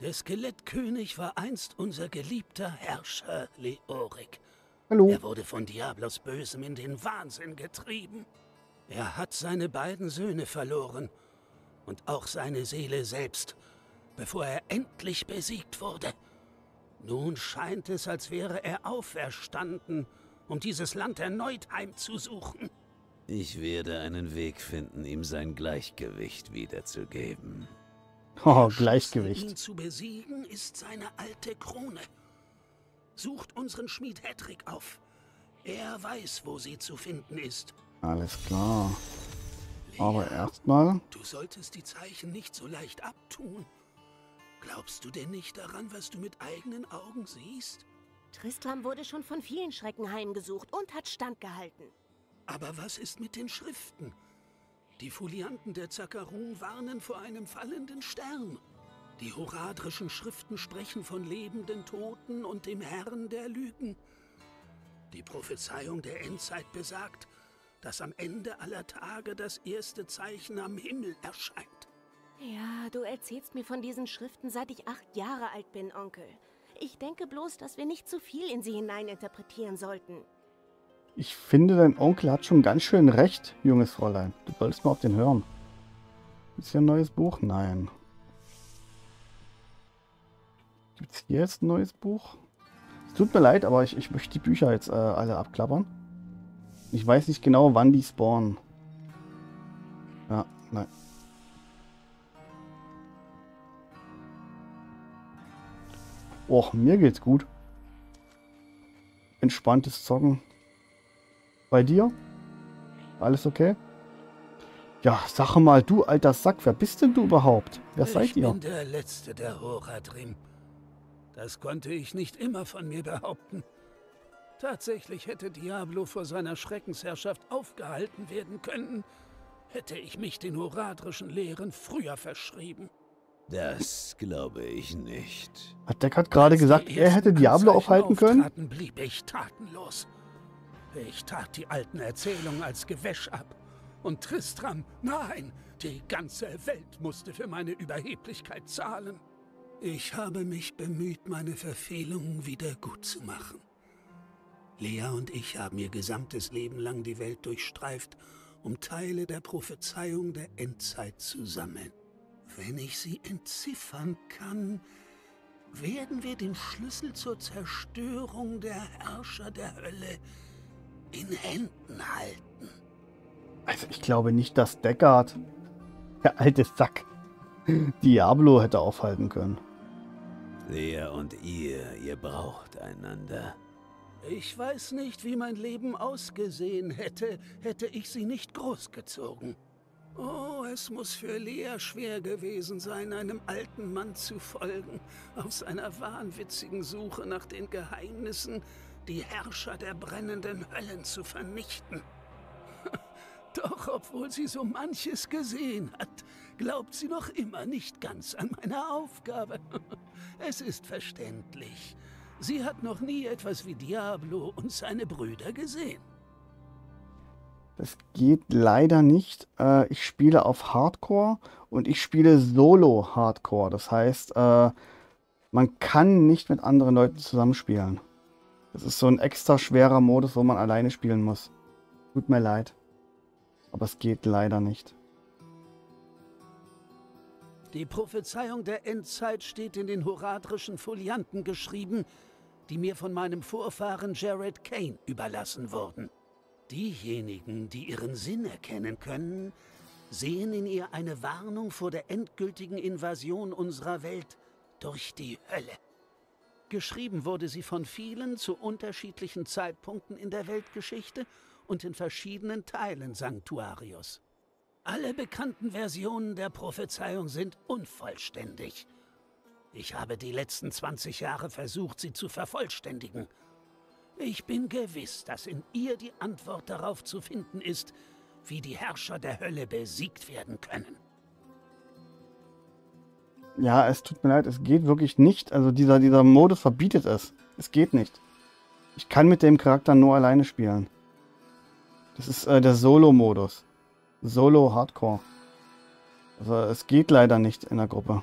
Der Skelettkönig war einst unser geliebter Herrscher Leorik. Hallo. Er wurde von Diablos Bösem in den Wahnsinn getrieben. Er hat seine beiden Söhne verloren und auch seine Seele selbst, bevor er endlich besiegt wurde. Nun scheint es, als wäre er auferstanden, um dieses Land erneut heimzusuchen. Ich werde einen Weg finden, ihm sein Gleichgewicht wiederzugeben. Oh, Gleichgewicht. Ihn zu besiegen ist seine alte Krone. Sucht unseren Schmied Hedrick auf. Er weiß, wo sie zu finden ist. Alles klar. Aber erstmal. Du solltest die Zeichen nicht so leicht abtun. Glaubst du denn nicht daran, was du mit eigenen Augen siehst? Tristram wurde schon von vielen Schrecken heimgesucht und hat standgehalten. Aber was ist mit den Schriften? Die Folianten der Zakarun warnen vor einem fallenden Stern. Die horadrischen Schriften sprechen von lebenden Toten und dem Herrn der Lügen. Die Prophezeiung der Endzeit besagt, dass am Ende aller Tage das erste Zeichen am Himmel erscheint. Ja, du erzählst mir von diesen Schriften, seit ich acht Jahre alt bin, Onkel. Ich denke bloß, dass wir nicht zu viel in sie hineininterpretieren sollten. Ich finde, dein Onkel hat schon ganz schön recht, junges Fräulein. Du solltest mal auf den hören. Ist hier ein neues Buch? Nein. Gibt es hier jetzt ein neues Buch? Es tut mir leid, aber ich, ich möchte die Bücher jetzt äh, alle abklappern. Ich weiß nicht genau, wann die spawnen. Ja, nein. Och, mir geht's gut. Entspanntes Zocken. Bei dir? Alles okay? Ja, sag mal, du alter Sack, wer bist denn du überhaupt? Wer seid ich ihr? bin der Letzte der Horadrim. Das konnte ich nicht immer von mir behaupten. Tatsächlich hätte Diablo vor seiner Schreckensherrschaft aufgehalten werden können, hätte ich mich den horadrischen Lehren früher verschrieben. Das glaube ich nicht. Hat Deckard gerade gesagt, er hätte Diablo aufhalten können? blieb ich tatenlos. Ich tat die alten Erzählungen als Gewäsch ab. Und Tristram, nein, die ganze Welt musste für meine Überheblichkeit zahlen. Ich habe mich bemüht, meine Verfehlungen wieder gut zu machen. Lea und ich haben ihr gesamtes Leben lang die Welt durchstreift, um Teile der Prophezeiung der Endzeit zu sammeln. Wenn ich sie entziffern kann, werden wir den Schlüssel zur Zerstörung der Herrscher der Hölle in Händen halten. Also ich glaube nicht, dass Deckard, der alte Sack, Diablo hätte aufhalten können. Lea und ihr, ihr braucht einander. Ich weiß nicht, wie mein Leben ausgesehen hätte, hätte ich sie nicht großgezogen. Oh, es muss für Lea schwer gewesen sein, einem alten Mann zu folgen, auf seiner wahnwitzigen Suche nach den Geheimnissen, die Herrscher der brennenden Höllen zu vernichten. Doch obwohl sie so manches gesehen hat, glaubt sie noch immer nicht ganz an meine Aufgabe. Es ist verständlich. Sie hat noch nie etwas wie Diablo und seine Brüder gesehen. Das geht leider nicht. Äh, ich spiele auf Hardcore und ich spiele Solo Hardcore. Das heißt, äh, man kann nicht mit anderen Leuten zusammenspielen. Das ist so ein extra schwerer Modus, wo man alleine spielen muss. Tut mir leid. Aber es geht leider nicht. Die Prophezeiung der Endzeit steht in den horadrischen Folianten geschrieben, die mir von meinem Vorfahren Jared Kane überlassen wurden. Diejenigen, die ihren Sinn erkennen können, sehen in ihr eine Warnung vor der endgültigen Invasion unserer Welt durch die Hölle. Geschrieben wurde sie von vielen zu unterschiedlichen Zeitpunkten in der Weltgeschichte und in verschiedenen Teilen Sanctuarius. Alle bekannten Versionen der Prophezeiung sind unvollständig. Ich habe die letzten 20 Jahre versucht, sie zu vervollständigen. Ich bin gewiss, dass in ihr die Antwort darauf zu finden ist, wie die Herrscher der Hölle besiegt werden können. Ja, es tut mir leid, es geht wirklich nicht. Also dieser, dieser Modus verbietet es. Es geht nicht. Ich kann mit dem Charakter nur alleine spielen. Das ist äh, der Solo-Modus. Solo Hardcore. Also es geht leider nicht in der Gruppe.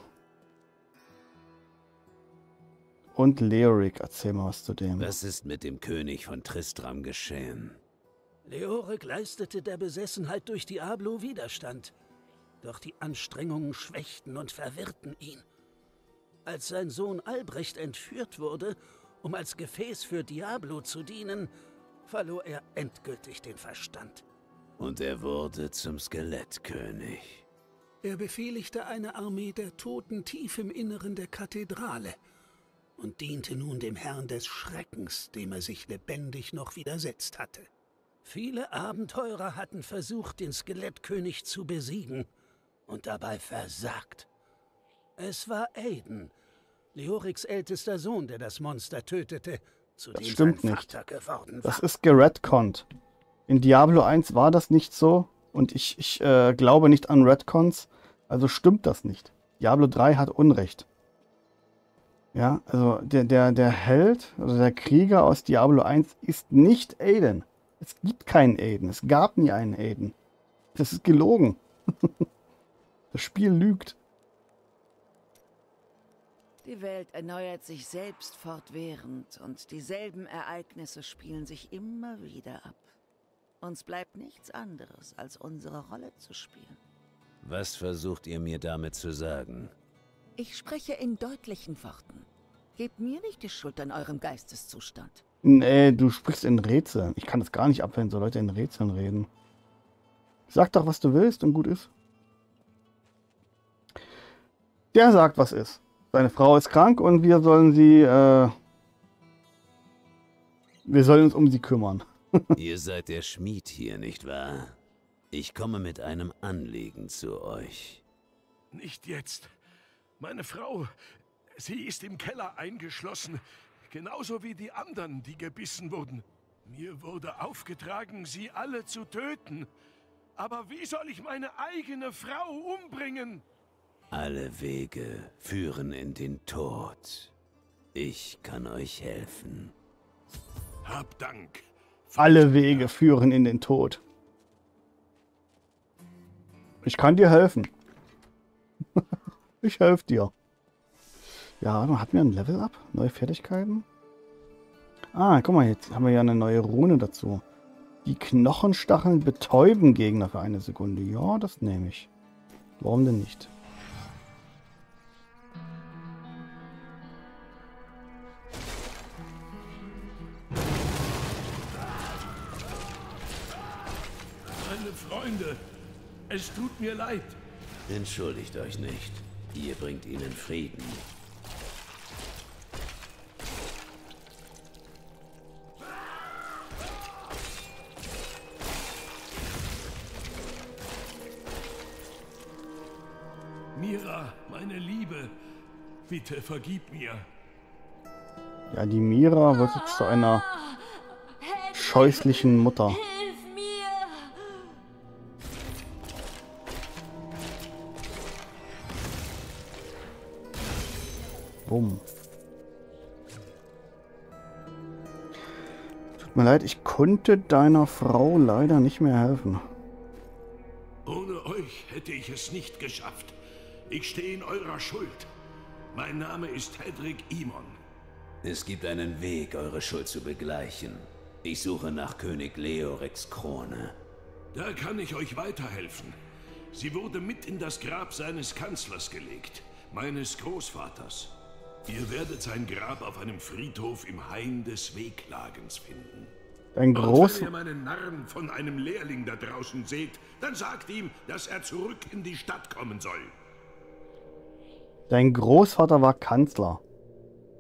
und Leoric. Erzähl mal was zu dem. Was ist mit dem König von Tristram geschehen? Leoric leistete der Besessenheit durch Diablo Widerstand. Doch die Anstrengungen schwächten und verwirrten ihn. Als sein Sohn Albrecht entführt wurde, um als Gefäß für Diablo zu dienen, verlor er endgültig den Verstand. Und er wurde zum Skelettkönig. Er befehligte eine Armee der Toten tief im Inneren der Kathedrale und diente nun dem Herrn des Schreckens, dem er sich lebendig noch widersetzt hatte. Viele Abenteurer hatten versucht, den Skelettkönig zu besiegen und dabei versagt. Es war Aiden, Leoriks ältester Sohn, der das Monster tötete, zu das dem stimmt sein nicht. Vater geworden war. Das ist geredconnt. In Diablo 1 war das nicht so und ich, ich äh, glaube nicht an Redcons, also stimmt das nicht. Diablo 3 hat Unrecht. Ja, also der, der, der Held, also der Krieger aus Diablo 1 ist nicht Aiden. Es gibt keinen Aiden. Es gab nie einen Aiden. Das ist gelogen. das Spiel lügt. Die Welt erneuert sich selbst fortwährend und dieselben Ereignisse spielen sich immer wieder ab. Uns bleibt nichts anderes, als unsere Rolle zu spielen. Was versucht ihr mir damit zu sagen? Ich spreche in deutlichen Worten. Gebt mir nicht die Schuld an eurem Geisteszustand. Nee, du sprichst in Rätseln. Ich kann das gar nicht ab, wenn so Leute in Rätseln reden. Sag doch, was du willst und gut ist. Der sagt, was ist. Seine Frau ist krank und wir sollen sie, äh, wir sollen uns um sie kümmern. ihr seid der Schmied hier, nicht wahr? Ich komme mit einem Anliegen zu euch. Nicht jetzt. Meine Frau, sie ist im Keller eingeschlossen, genauso wie die anderen, die gebissen wurden. Mir wurde aufgetragen, sie alle zu töten. Aber wie soll ich meine eigene Frau umbringen? Alle Wege führen in den Tod. Ich kann euch helfen. Hab Dank. Alle Wege führen in den Tod. Ich kann dir helfen. ich helfe dir. Ja, dann hatten wir ein Level-Up. Neue Fertigkeiten. Ah, guck mal, jetzt haben wir ja eine neue Rune dazu. Die Knochenstacheln betäuben Gegner für eine Sekunde. Ja, das nehme ich. Warum denn nicht? Es tut mir leid. Entschuldigt euch nicht. Ihr bringt ihnen Frieden. Mira, meine Liebe, bitte vergib mir. Ja, die Mira wird jetzt zu einer scheußlichen Mutter. Bumm. Tut mir leid, ich konnte deiner Frau leider nicht mehr helfen. Ohne euch hätte ich es nicht geschafft. Ich stehe in eurer Schuld. Mein Name ist Hedrick Imon. Es gibt einen Weg, eure Schuld zu begleichen. Ich suche nach König Leorex Krone. Da kann ich euch weiterhelfen. Sie wurde mit in das Grab seines Kanzlers gelegt, meines Großvaters. Ihr werdet sein Grab auf einem Friedhof im Hain des Wehklagens finden. Dein Groß... wenn ihr meinen Narren von einem Lehrling da draußen seht, dann sagt ihm, dass er zurück in die Stadt kommen soll. Dein Großvater war Kanzler.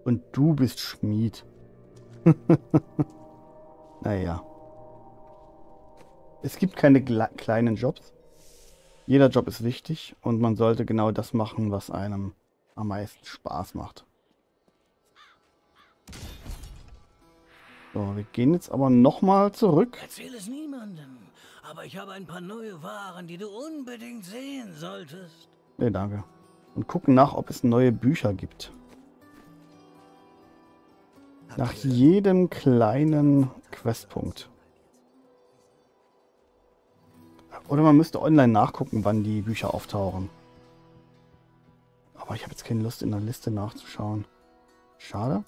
Und du bist Schmied. naja. Es gibt keine kleinen Jobs. Jeder Job ist wichtig und man sollte genau das machen, was einem am meisten Spaß macht. So, wir gehen jetzt aber nochmal zurück. Erzähl es niemandem. Aber ich habe ein paar neue Waren, die du unbedingt sehen solltest. Ne, danke. Und gucken nach, ob es neue Bücher gibt. Nach jedem kleinen Questpunkt. Oder man müsste online nachgucken, wann die Bücher auftauchen. Aber ich habe jetzt keine Lust, in der Liste nachzuschauen. Schade.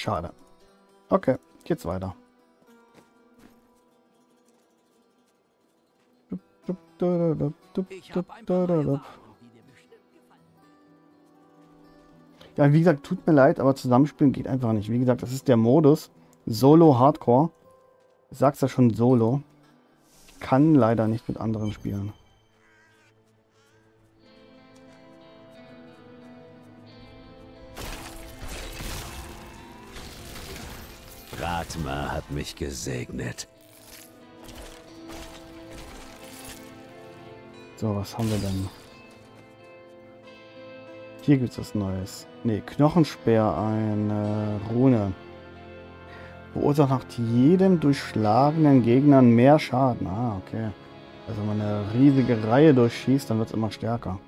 Schade. Okay, geht's weiter. Ja, wie gesagt, tut mir leid, aber zusammenspielen geht einfach nicht. Wie gesagt, das ist der Modus Solo Hardcore. Ich sag's ja schon Solo. Kann leider nicht mit anderen spielen. Ratma hat mich gesegnet. So, was haben wir denn? Hier gibt's was Neues. Ne, Knochenspeer, eine Rune. Verursacht nach jedem durchschlagenen Gegner mehr Schaden. Ah, okay. Also wenn man eine riesige Reihe durchschießt, dann wird es immer stärker.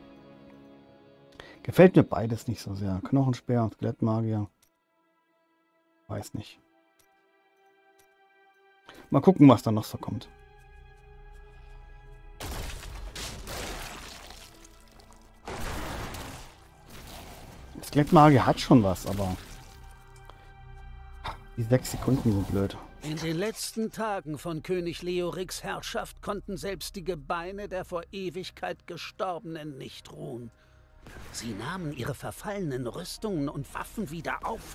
Gefällt mir beides nicht so sehr. Knochenspeer und Skelettmagier. Weiß nicht. Mal gucken, was da noch so kommt. Skelettmagier hat schon was, aber die sechs Sekunden sind blöd. In den letzten Tagen von König Leoriks Herrschaft konnten selbst die Gebeine der vor Ewigkeit Gestorbenen nicht ruhen. Sie nahmen ihre verfallenen Rüstungen und Waffen wieder auf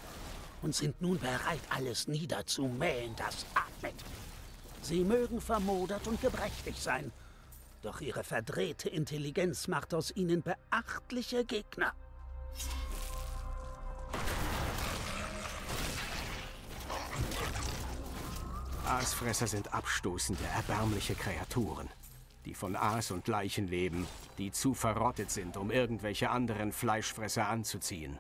und sind nun bereit, alles niederzumähen, das atmet. Sie mögen vermodert und gebrechlich sein, doch ihre verdrehte Intelligenz macht aus ihnen beachtliche Gegner. Aasfresser sind abstoßende, erbärmliche Kreaturen, die von Aas und Leichen leben, die zu verrottet sind, um irgendwelche anderen Fleischfresser anzuziehen.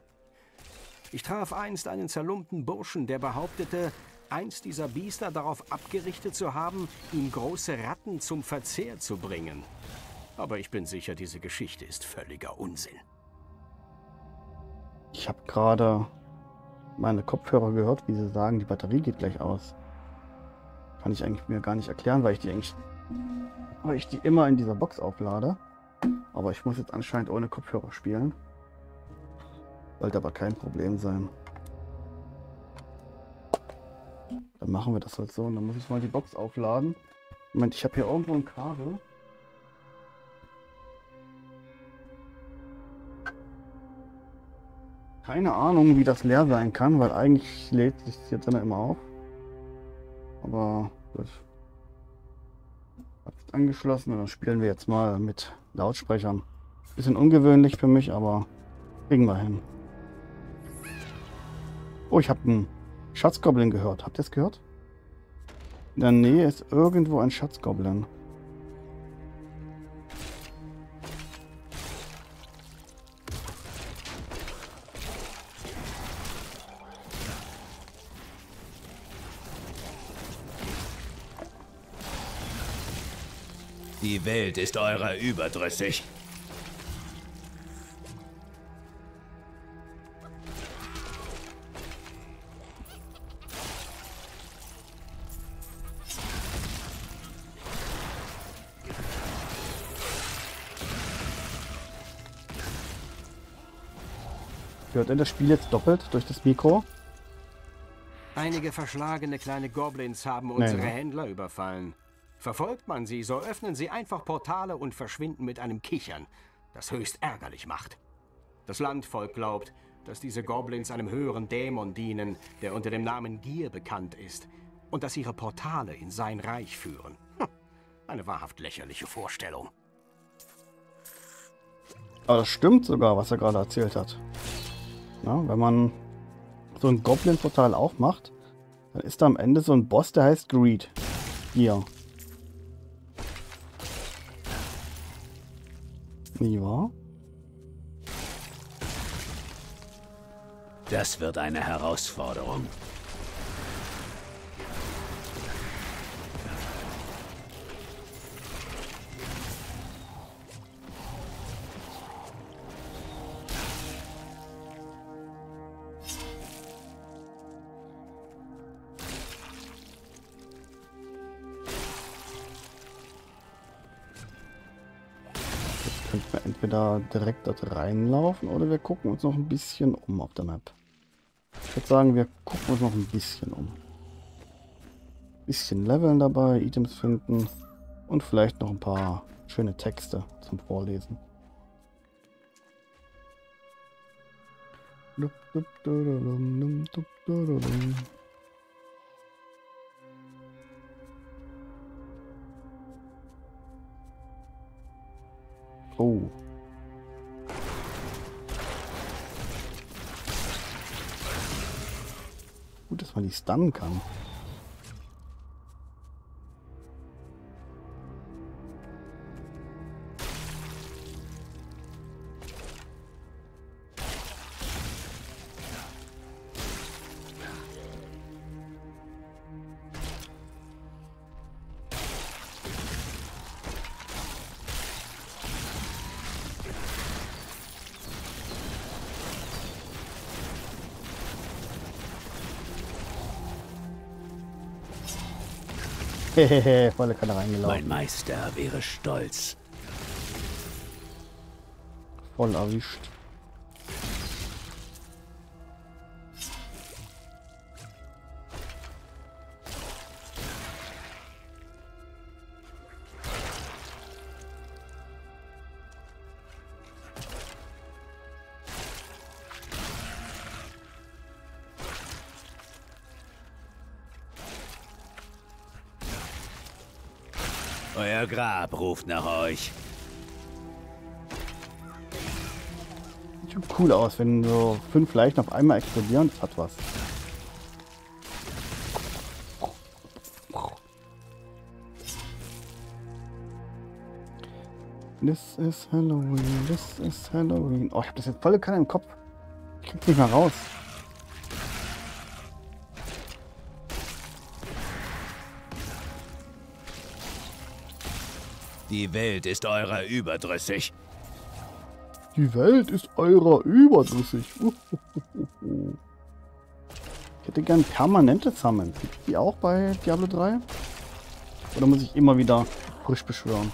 Ich traf einst einen zerlumpten Burschen, der behauptete, eins dieser Biester darauf abgerichtet zu haben, ihm große Ratten zum Verzehr zu bringen. Aber ich bin sicher, diese Geschichte ist völliger Unsinn. Ich habe gerade meine Kopfhörer gehört, wie sie sagen, die Batterie geht gleich aus. Kann ich eigentlich mir gar nicht erklären, weil ich die eigentlich, weil ich die immer in dieser Box auflade. Aber ich muss jetzt anscheinend ohne Kopfhörer spielen. Sollte aber kein Problem sein. Dann machen wir das halt so. Und dann muss ich mal die Box aufladen. Moment, ich habe hier irgendwo ein Kabel. Keine Ahnung, wie das leer sein kann, weil eigentlich lädt sich jetzt immer auf. Aber gut. Hab's angeschlossen und dann spielen wir jetzt mal mit Lautsprechern. Bisschen ungewöhnlich für mich, aber kriegen wir hin. Oh, ich habe einen Schatzgoblin gehört. Habt ihr es gehört? In der Nähe ist irgendwo ein Schatzgoblin. Die Welt ist eurer überdrüssig. Hört ihr das Spiel jetzt doppelt durch das Mikro? Einige verschlagene kleine Goblins haben unsere ne? Händler überfallen. Verfolgt man sie, so öffnen sie einfach Portale und verschwinden mit einem Kichern, das höchst ärgerlich macht. Das Landvolk glaubt, dass diese Goblins einem höheren Dämon dienen, der unter dem Namen Gier bekannt ist, und dass ihre Portale in sein Reich führen. Hm, eine wahrhaft lächerliche Vorstellung. Aber das stimmt sogar, was er gerade erzählt hat. Na, wenn man so ein Goblin-Portal aufmacht, dann ist da am Ende so ein Boss, der heißt Greed. Hier. Nie wahr? Das wird eine Herausforderung. Entweder direkt dort reinlaufen oder wir gucken uns noch ein bisschen um auf der Map. Ich würde sagen, wir gucken uns noch ein bisschen um. Bisschen leveln dabei, Items finden und vielleicht noch ein paar schöne Texte zum Vorlesen. Oh. Gut, dass man die stunnen kann. volle Kanne reingelaufen. Mein Meister wäre stolz. Voll erwischt. Euer Grab ruft nach euch. Sieht cool aus, wenn so fünf Leichen auf einmal explodieren. Das hat was. This is Halloween, this is Halloween. Oh, ich hab das jetzt volle Kanne im Kopf. Ich krieg's nicht mehr raus. Die Welt ist eurer überdrüssig. Die Welt ist eurer überdrüssig. Ich hätte gern permanente Summons. Gibt die auch bei Diablo 3? Oder muss ich immer wieder frisch beschwören?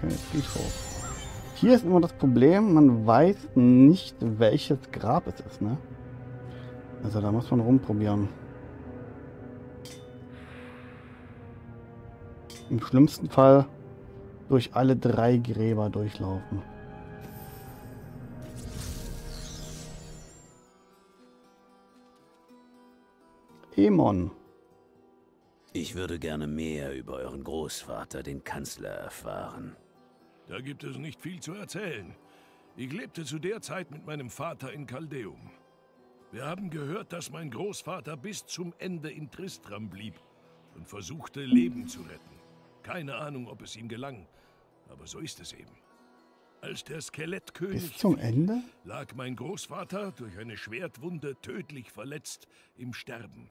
Okay, Friedhof. Hier ist immer das Problem, man weiß nicht, welches Grab es ist, ne? Also da muss man rumprobieren. Im schlimmsten Fall durch alle drei Gräber durchlaufen. Emon. Ich würde gerne mehr über euren Großvater, den Kanzler, erfahren. Da gibt es nicht viel zu erzählen. Ich lebte zu der Zeit mit meinem Vater in Caldeum. Wir haben gehört, dass mein Großvater bis zum Ende in Tristram blieb und versuchte, Leben zu retten. Keine Ahnung, ob es ihm gelang, aber so ist es eben. Als der Skelettkönig Bis zum Ende? lag mein Großvater durch eine Schwertwunde tödlich verletzt im Sterben.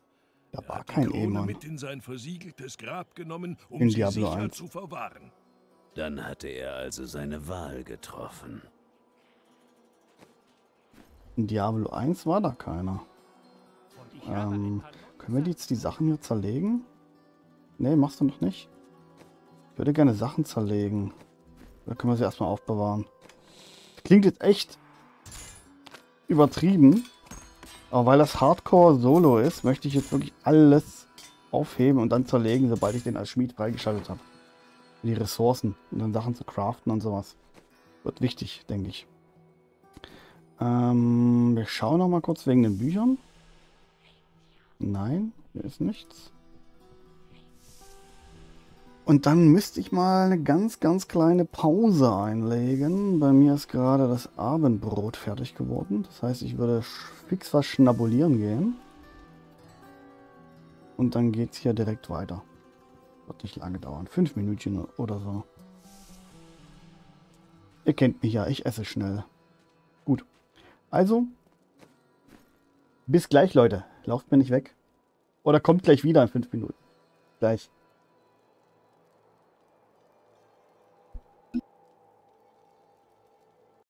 Da Er war hat die kein Krone Emon. mit in sein versiegeltes Grab genommen, um In sie Diablo sicher 1. zu verwahren. Dann hatte er also seine Wahl getroffen. In Diablo 1 war da keiner. Ähm, können wir jetzt die Sachen hier zerlegen? Ne, machst du noch nicht? Ich würde gerne Sachen zerlegen. Da können wir sie erstmal aufbewahren. Klingt jetzt echt übertrieben. Aber weil das Hardcore Solo ist, möchte ich jetzt wirklich alles aufheben und dann zerlegen, sobald ich den als Schmied freigeschaltet habe. Die Ressourcen und dann Sachen zu craften und sowas. Wird wichtig, denke ich. Ähm, wir schauen noch mal kurz wegen den Büchern. Nein, hier ist nichts. Und dann müsste ich mal eine ganz, ganz kleine Pause einlegen. Bei mir ist gerade das Abendbrot fertig geworden. Das heißt, ich würde fix was schnabulieren gehen. Und dann geht es hier direkt weiter. Wird nicht lange dauern. Fünf Minütchen oder so. Ihr kennt mich ja, ich esse schnell. Gut. Also, bis gleich, Leute. Lauft mir nicht weg. Oder kommt gleich wieder in fünf Minuten. Gleich.